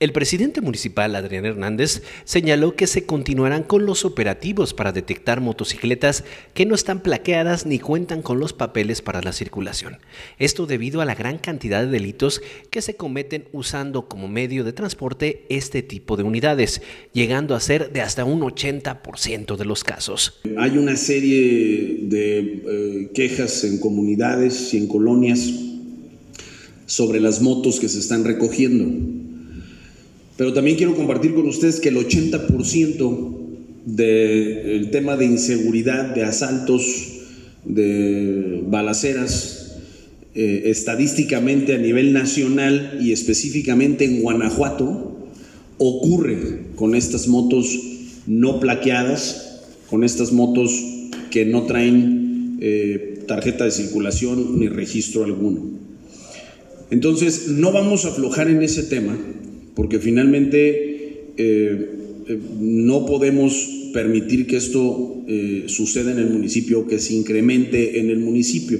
El presidente municipal Adrián Hernández señaló que se continuarán con los operativos para detectar motocicletas que no están plaqueadas ni cuentan con los papeles para la circulación. Esto debido a la gran cantidad de delitos que se cometen usando como medio de transporte este tipo de unidades, llegando a ser de hasta un 80% de los casos. Hay una serie de eh, quejas en comunidades y en colonias sobre las motos que se están recogiendo pero también quiero compartir con ustedes que el 80% del tema de inseguridad, de asaltos, de balaceras, eh, estadísticamente a nivel nacional y específicamente en Guanajuato, ocurre con estas motos no plaqueadas, con estas motos que no traen eh, tarjeta de circulación ni registro alguno. Entonces, no vamos a aflojar en ese tema porque finalmente eh, eh, no podemos permitir que esto eh, suceda en el municipio, que se incremente en el municipio.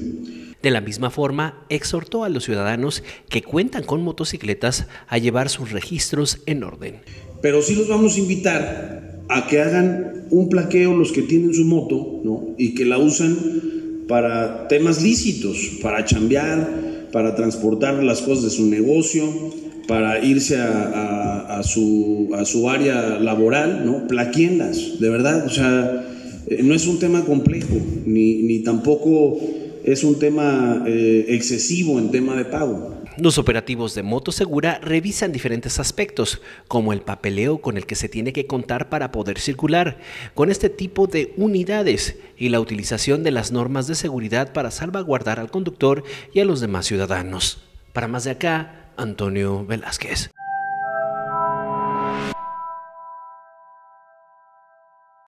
De la misma forma, exhortó a los ciudadanos que cuentan con motocicletas a llevar sus registros en orden. Pero sí los vamos a invitar a que hagan un plaqueo los que tienen su moto ¿no? y que la usan para temas lícitos, para chambear, para transportar las cosas de su negocio, para irse a, su, área laboral, ¿no? Plaquienlas, de verdad, o sea, eh, no es un tema complejo, ni, tampoco es un tema eh, excesivo en tema de pago. Los operativos de Moto Segura revisan diferentes aspectos, como el papeleo con el que se tiene que contar para poder circular con este tipo de unidades y la utilización de las normas de seguridad para salvaguardar al conductor y a los demás ciudadanos. Para más de acá, Antonio Velázquez.